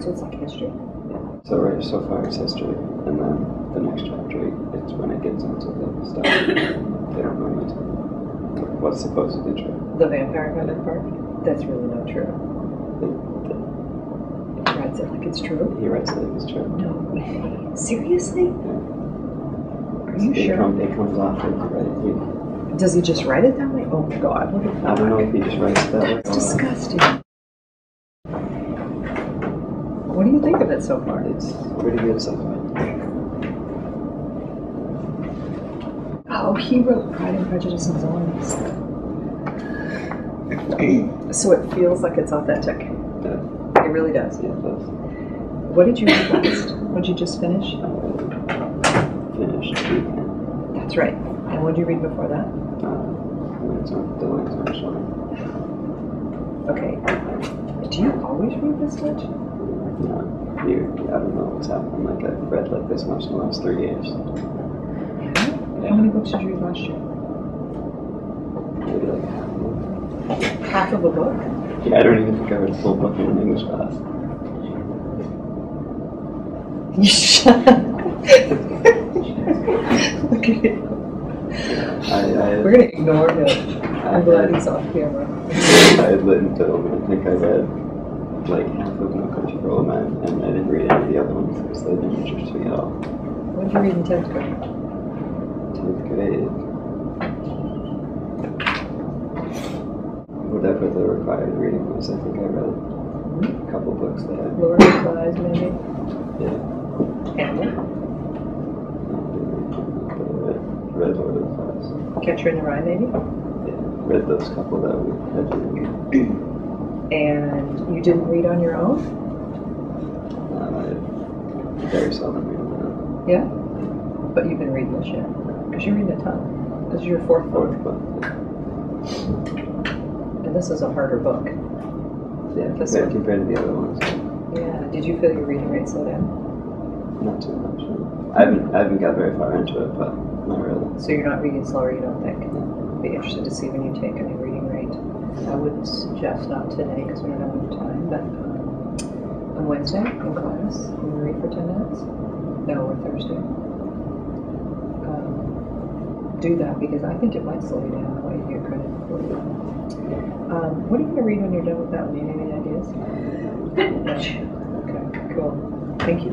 So, it's like history. so right, so far it's history, and then the it into the stuff they don't normally tell you. What's supposed to be true. The vampire hunter part? That's really not true. He writes it like it's true. he writes it like it's true. No way. Seriously? Are you it, sure? come, it comes off right. Does he just write it that way? Oh my god, look at that. I don't know if he just writes it that way. That's disgusting. What do you think of it so far? It's pretty good so far. Oh, he wrote Pride and Prejudice and Zombies. So it feels like it's authentic. Yeah, It really does. yeah, that's What did you read last? What did you just finish? finished. That's right. And what did you read before that? Uh, when it's on, the lights aren't showing. Okay. Do you always read this much? No, you, I don't know what's happening. Like I've read like this much in the last three years. Books did you read last year? Half of them. Half of a book? Yeah, I don't even think I read a full book in an English class. You shut Look at it. We're gonna ignore him. I'm glad he's off camera. I had lit and I think I read like half of No Country for Old Men and I didn't read any of the other ones because they didn't interest me at all. What did you read in 10th grade? 10th grade. Whatever the required reading was, I think I read a couple books there. Lord of the Flies, maybe? Yeah. Hamlet? Read Lord of the Flies. Catcher in the Rye, maybe? Yeah, read those couple that we had to read. And you didn't read on your own? Um, I very seldom read on my own. Yeah? But you've been reading this year. Because you're a ton. This is your fourth book. Fourth book. And this is a harder book. Yeah, This compared, one. compared to the other ones. Yeah. Did you feel your reading rate slow down? Not too much. no. I haven't, I haven't got very far into it, but not really. So you're not reading slower, you don't think? Be interested to see when you take a new reading rate. I would suggest not today because we don't have enough time, but um, on Wednesday in class, you read for 10 minutes? No, or Thursday. Um, do that because I think it might slow you down the way you get credit for it. Um, what are you going to read when you're done with that one? Do you have any ideas? Okay, cool. Thank you.